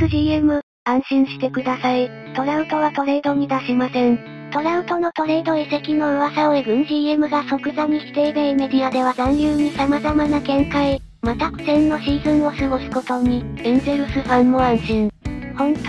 ス GM、安心してください。トラウトはトレードに出しません。トラウトのトレード移籍の噂をエグン GM が即座に否定米メディアでは残留に様々な見解、また苦戦のシーズンを過ごすことに、エンゼルスファンも安心。ほんと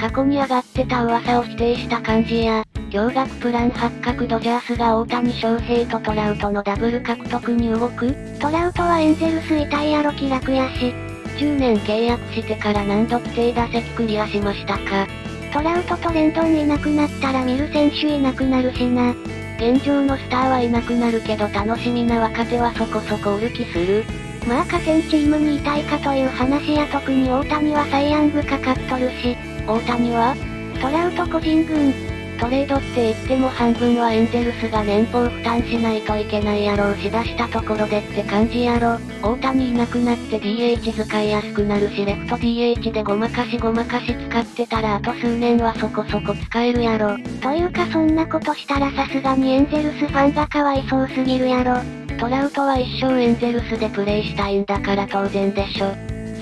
過去に上がってた噂を否定した感じや、驚愕プラン発覚ドジャースが大谷翔平とトラウトのダブル獲得に動く？トラウトはエンゼルス痛いやろ気楽やし。10年契約してから何度規定打席クリアしましたかトラウトとレンドンいなくなったら見る選手いなくなるしな。現状のスターはいなくなるけど楽しみな若手はそこそこ売る気する。まあ河川チームにいたいかという話や特に大谷はサイヤングかかっとるし、大谷は？トラウト個人軍、トレードって言っても半分はエンゼルスが年俸負担しないといけないやろうし出したところでって感じやろ。大谷いなくなって DH 使いやすくなるしレフト DH でごまかしごまかし使ってたらあと数年はそこそこ使えるやろ。というかそんなことしたらさすがにエンゼルスファンがかわいそうすぎるやろ。トラウトは一生エンゼルスでプレイしたいんだから当然でしょ。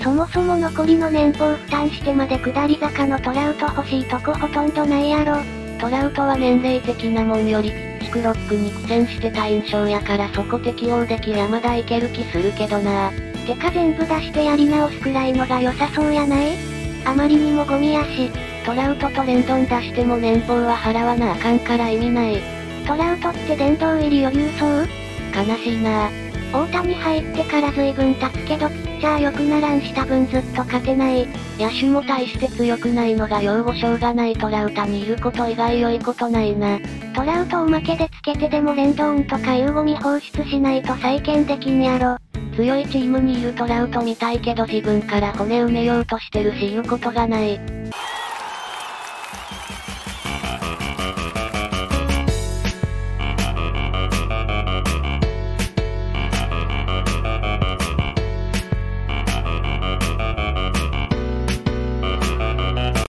そもそも残りの年俸負担してまで下り坂のトラウト欲しいとこほとんどないやろ。トラウトは年齢的なもんよりピッチクロックに苦戦してた印象やからそこ適応でき山田いける気するけどな。てか全部出してやり直すくらいのが良さそうやない？あまりにもゴミやし、トラウトとレンドン出しても年俸は払わなあかんから意味ない。トラウトって殿堂入り余裕そう？悲しいな。ぁ大谷入ってから随分経つけど、ピッチャー良くならんした分ずっと勝てない。野手も大して強くないのが用語しょうがないトラウタにいること以外良いことないな。トラウトおまけでつけてでもレンドーンとかいうゴミ放出しないと再建できんやろ。強いチームにいるトラウト見たいけど自分から骨埋めようとしてるし言うことがない。